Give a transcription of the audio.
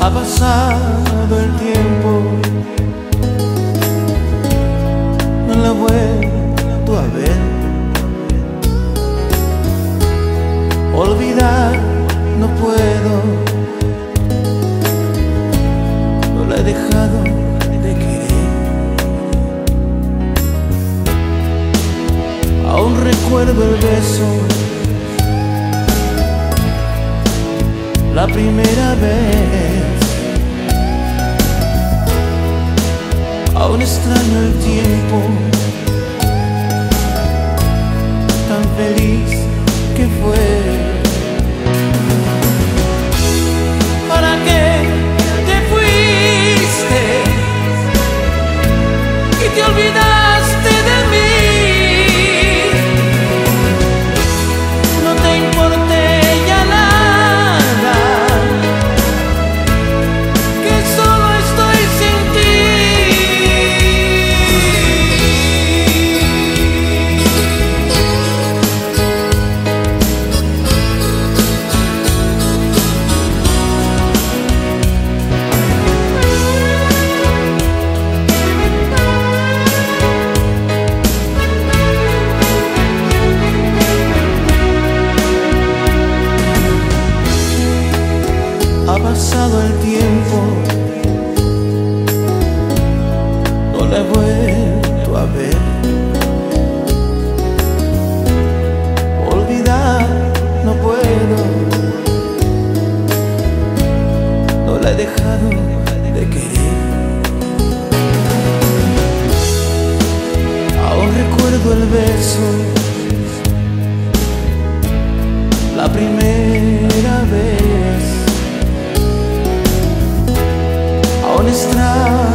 ha pasado el tiempo, no la he vuelto a ver. Olvidar no puedo, no la he dejado de querer. Aún recuerdo el beso. la primera vez extraño el tiempo. Tan feliz pasado el tiempo, no la he vuelto a ver. Olvidar no puedo, no la he dejado de querer. Aún recuerdo el beso, Aún